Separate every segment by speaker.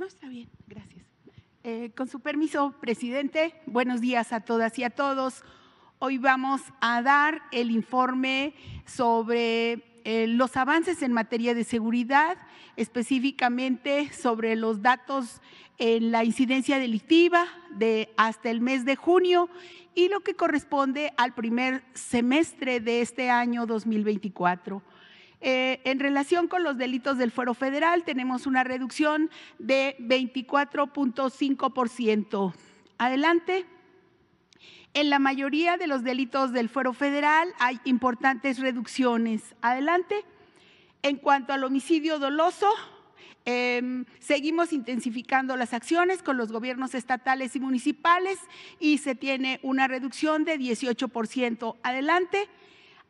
Speaker 1: No, está bien, gracias. Eh, con su permiso, presidente, buenos días a todas y a todos. Hoy vamos a dar el informe sobre eh, los avances en materia de seguridad, específicamente sobre los datos en la incidencia delictiva de hasta el mes de junio y lo que corresponde al primer semestre de este año 2024. Eh, en relación con los delitos del fuero federal, tenemos una reducción de 24.5%. Adelante. En la mayoría de los delitos del fuero federal hay importantes reducciones. Adelante. En cuanto al homicidio doloso, em, seguimos intensificando las acciones con los gobiernos estatales y municipales y se tiene una reducción de 18%. Adelante.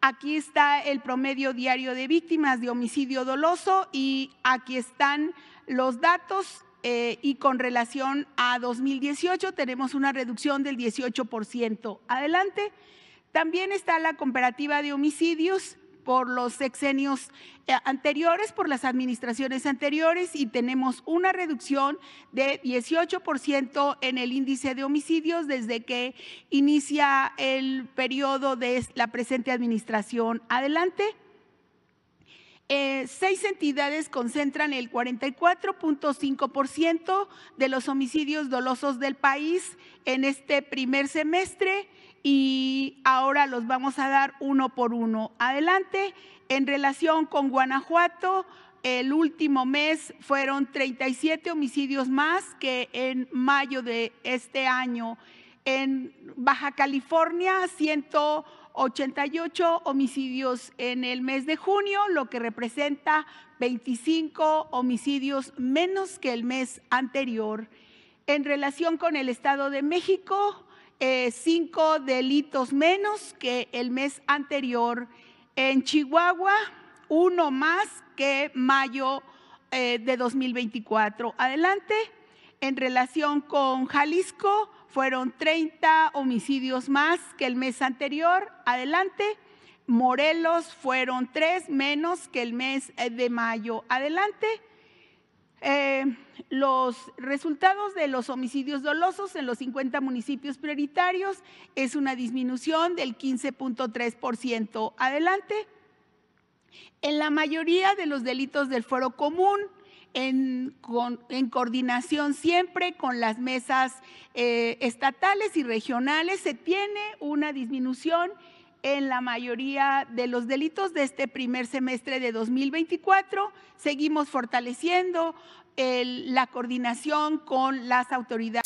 Speaker 1: Aquí está el promedio diario de víctimas de homicidio doloso y aquí están los datos eh, y con relación a 2018 tenemos una reducción del 18%. Adelante. También está la comparativa de homicidios por los sexenios eh, anteriores, por las administraciones anteriores y tenemos una reducción de 18% en el índice de homicidios desde que inicia el periodo de la presente administración. Adelante. Eh, seis entidades concentran el 44.5% de los homicidios dolosos del país en este primer semestre y ahora los vamos a dar uno por uno. Adelante, en relación con Guanajuato, el último mes fueron 37 homicidios más que en mayo de este año. En Baja California, 100 88 homicidios en el mes de junio, lo que representa 25 homicidios menos que el mes anterior. En relación con el Estado de México, eh, cinco delitos menos que el mes anterior. En Chihuahua, uno más que mayo eh, de 2024. Adelante. En relación con Jalisco, fueron 30 homicidios más que el mes anterior. Adelante. Morelos fueron tres menos que el mes eh, de mayo. Adelante. Eh, los resultados de los homicidios dolosos en los 50 municipios prioritarios es una disminución del 15.3%. Adelante. En la mayoría de los delitos del fuero común, en, coordinación siempre con las mesas eh, estatales y regionales, se tiene una disminución en la mayoría de los delitos de este primer semestre de 2024. Seguimos fortaleciendo la coordinación con las autoridades